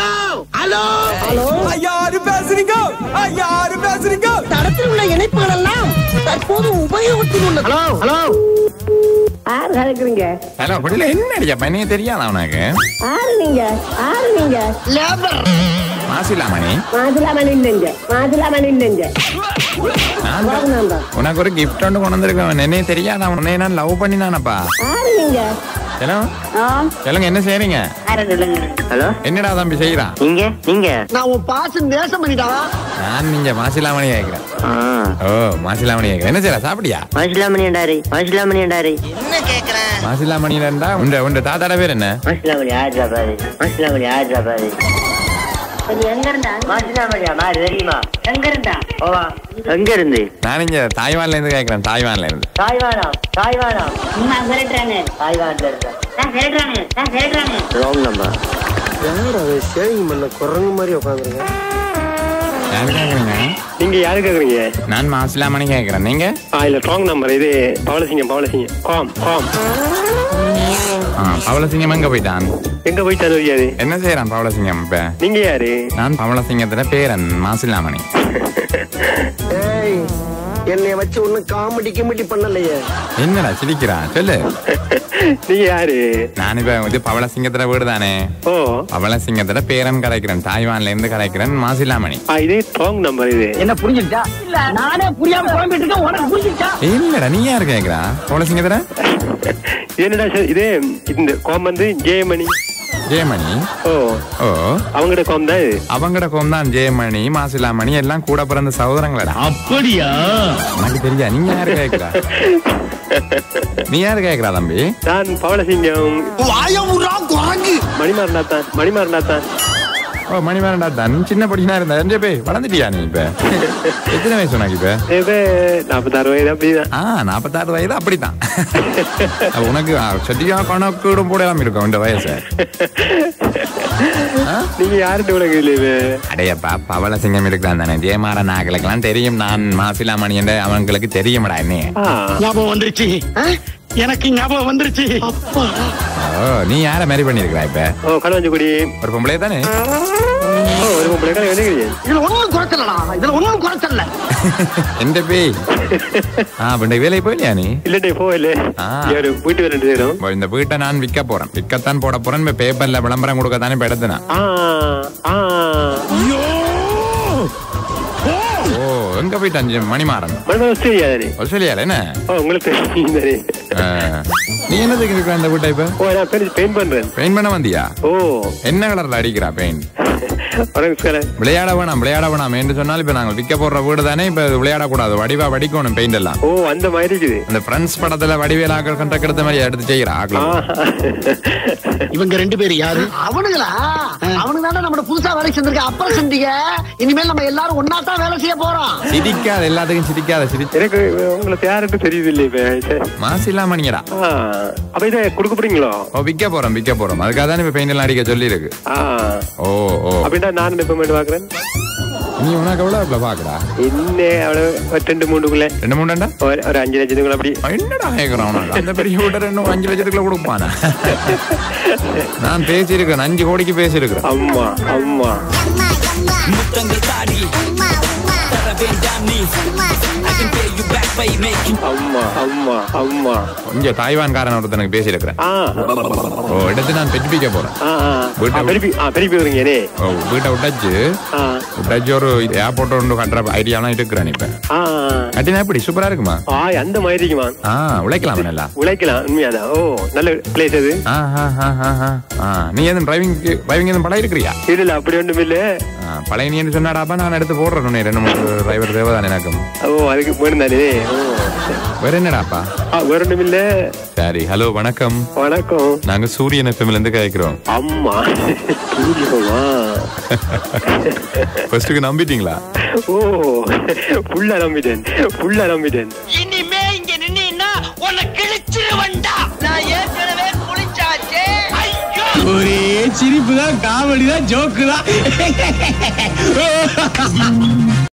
Hello. Hello. Hello. யாரு பேசுறீங்க. யாரு பேசுறீங்க. தடத்தில் உள்ள இணைப்புகள் எல்லாம் தற்போது உபயோகத்தில் உள்ளது. Hello hello. யார் கலக்குறீங்க? ஹலோ குடில என்ன அடியா பையனே தெரியாதா உனக்கு? யாரு நீங்க? யாரு நீங்க? லேபர் மாசிலாமணி இல்லைங்க. இல்லைங்க. உனக்கு ஒரு கிஃப்ட் ஒன்று கொண்டு வந்திருக்கேன். என்னையே தெரியாதா? உன்னை நான் லவ் பண்ணினானப்பா? யாரு நீங்க? சொல்லுங்க என்ன செய்றீங்க? ஹலோ? என்னடா தம்பி செய்யறான் நீங்க நீங்க? நான் உன் பாசம் நேசம் பண்ணிட்டா? நான் நீங்க மாசிலாமணி கேட்கிறேன் ஆ. ஓ மாசிலாமணி கேட்கிறேன் என்ன செய்யற சாப்பிடியா மாசிலாமணி என்றாரு மாசிலாமணி என்றாரு மாசிலாமணிடா உண்ட உண்ட தாத்தாட பேர் என்ன? மாசிலாமணி ஆஜாபாரு மாசிலாமணி ஆஜாபாரு நான் இங்க தாய்வான்ல இருந்து கேட்கிறேன் தாய்வான்ல இருந்து. தாய்வானா? தாய்வானா? அம்மா விரட்டுறாங்க. தாய்வான்ல இருந்தா. நான் விரட்டுறாங்க. நான் விரட்டுறாங்க. ராங் நம்பர் யார் அது ஷேவிங் பண்ண குரங்கு மாதிரி உட்காந்துருங்க நீங்க யாரு கேக்குறீங்க? நான் மாசிலாமணி கேட்கிறேன் நீங்க? இல்ல ராங் நம்பர் இது பவளசிங்கம் பவளசிங்கம். காம் காம் ஆ, பவளசிங்கம் எங்க போயிட்டான்? எங்க போயிட்டாரு தெரியாது என்ன செய்யறான் பவளசிங்கம் இப்ப? நீங்க யாரு? நான் பவளசிங்கத்துல பேரன் மாசிலாமணி. ஏய் என்னைய வச்சு ஒன்னும் காமெடி கிமெடி பண்ணலையே. என்னடா சிரிக்கிறான் சொல்லு. நீங்க யாரு? நான் இப்ப இது பவளசிங்கத்துல வீடு தானே ஓ. பவளசிங்கத்துல பேரன் கலைக்கிறேன். தாய்வான்ல இருந்து கலைக்கிறேன் மாசிலாமணி இது ராங் நம்பர் இது. என்ன புரிஞ்சுச்சா இல்ல நானே புரியாம குழம்பிட்டு இருக்கேன் உனக்கு புரிஞ்சுச்சா இல்லடா நீ யாரு கேக்குறா? பவளசிங்கத்துல இது என்னடா சார் இது இந்த காம் வந்து ஜெயமணி. ஜெயமணி. ஓ. ஓ. அவங்களோட காம் தான் அவங்கட கோம் தான் ஜெயமணி மாசிலாமணி எல்லாம் கூட பிறந்த சகோதரங்களடா. அப்படியா? எனக்கு தெரியா நீ யாரு கேக்குறா? நீ யாரு கேக்குறா தம்பி? நான் பவளசிங்கம். வாயமுறா குரங்கு. ஓ மணிமேரண்டா தான் சின்ன படிக்கனா இருந்தா. எந்த போய் வளர்ந்துட்டியா நீ இப்ப? எத்தனை வயசு உனக்கு இப்ப? நாற்பத்தாறு வயது அப்படிதான். ஆ நாற்பத்தாறு வயது அப்படித்தான். அப்ப உனக்கு சத்தியா கணக்கூடும் போடலாம் இருக்கும் இந்த வயசு? நீங்க யாருன்னு உனக்கு இல்லை இது? அடையப்பா பவள சிங்கம் இருக்கலாம் தானே. ஜெயமாற நாங்களுக்கெல்லாம் தெரியும். நான் மாசிலாமணி என்ற அவங்களுக்கு தெரியுமடா என்ன ஆ. ஞாபகம் வந்துருச்சு? எனக்கு ஞாபகம் வந்துருச்சு. அப்பா. ஓ நீ யார மேரி பண்ணிருக்கா இப்ப? ஓ களவஞ்சிக்குடி ஒரு பொம்பளை தானே? ஒரு பொம்பளை கலை வந்துக்கிறீங்க இதுல ஒண்ணும் குறைச்சலடா. இதுல ஒண்ணும் குறைச்சல எந்த பேய் ஆ அப்ப வேலைக்கு போயிலையா நீ? இல்லட்டே போகல. வேலை செய்யணும் இப்போ இந்த வீட்டை நான் விற்க போறேன். விற்கத்தான் போட போறேன். இப்ப பேப்பர்ல விளம்பரம் கொடுக்கத்தானே இப்ப எடுத்தேன்? ஆ ஓ எங்க போயிட்டான் ஜி- மணிமாறன். ஆஸ்திரேலியால என்ன? உங்களுக்கு. நீ என்னதுக்கு இருக்க அந்த வீட்டை இப்ப? ஓ நான் பெயிண்ட் பண்றேன். பெயிண்ட் பண்ண வந்தியா? ஓ. என்ன கலர்ல அடிக்கிறா பெயிண்ட்? விளையாட வேணாம் விளையாட வேணாம். என்று சொன்னால் இப்ப நாங்க விற்க போடுற வீடு தானே இப்ப விளையாடக்கூடாது. வடிவா வடிக்கணும் பெயிண்ட் எல்லாம். ஓ அந்த மாதிரி இருக்குது. அந்த ஃப்ரெண்ட்ஸ் படத்துல வடிவேல் ஆக்கள் கண்ட மாதிரி எடுத்து செய்யறா இவங்க ரெண்டு பேரும் யாரு? அவனுங்களா? அவனுங்க தானே நம்ம புதுசா வேலை செஞ்சிருக்க அப்புறம் செஞ்சீங்க இனிமேல் நம்ம எல்லாரும் ஒன்னா தான் வேலை செய்ய போறோம். சிரிக்காத எல்லாத்துக்கும் சிரிக்காத சிரி எனக்கு உங்களுக்கு யாருன்னு தெரியுது இல்லை இப்ப. மாசில்லா மணியடா ஆ அப்ப இதை கொடுக்க போறீங்களோ? ஓ விற்க போறோம் விற்க போறோம். அதுக்காக தானே இப்ப பெயிண்ட் எல்லாம் அடிக்க சொல்லி இருக்கு ஆ. ஓ ஓ. அப்படின்னா நான் இப்ப மட்டும் பாக்குறேன் நீ உனக்கு எவ்வளவு இவ்வளவு பாக்குறா என்ன அவ்வளவு ஒரு ரெண்டு மூணுக்குள்ள ரெண்டு மூணுண்டா ஒரு ஒரு அஞ்சு லட்சத்துக்குள்ள அப்படி என்னடா உனக்கு? அந்த பெரிய வீட்டை ரெண்டு அஞ்சு லட்சத்துக்குள்ள கொடுப்பானா நான் பேசியிருக்கேன் அஞ்சு கோடிக்கு பேசியிருக்கிறேன் அம்மா அம்மா கொஞ்சம் தாய்வான்காரன் ஒருத்தனுக்கு பேசியிருக்கிறேன் ஓ எடுத்து நான் பெற்றிப்பிக்க போறேன். வீட்டை விட்டாச்சு. விட்டாச்சு ஒரு ஏர்போர்ட் ஒன்று கட்டுற ஐடியாலாம் இருக்கிறேன் இப்ப. கட்டினா எப்படி? சூப்பரா இருக்குமா? அந்த மாதிரி இருக்குமா ஆ உழைக்கலாம் நல்லா? உழைக்கலாம் உண்மையாதான். ஓ நல்ல பிளேஸ் அது. நீ எதுவும் டிரைவிங் டிரைவிங் எதுவும் படம் இருக்கிறியா இல்ல அப்படி ஒண்ணும் இல்ல பழைய நீ சொன்னாடாப்பா நான் எடுத்து போடுறேன் ரெண்டு மூணு டிரைவர் தேவைதான் எனக்கும். ஓ அதுக்கு தானே ஓ வேற என்னடாப்பா? ஆ வேற ஒண்ணும் இல்ல. சரி ஹலோ வணக்கம். வணக்கம். நாங்க சூரியன் எஃப்எம்ல இருந்து கேட்கிறோம் அம்மா சூரியமா ஃபர்ஸ்ட்டுக்கு நம்பிட்டீங்களா? ஓ ஃபுல்லா நம்பிட்டேன் ஃபுல்லா நம்பிட்டேன். இனிமே இங்க நின்னா உன்னை கிழிச்சிருவண்டா சிரிப்பு தான் காமெடி தான் ஜோக்கு தான்.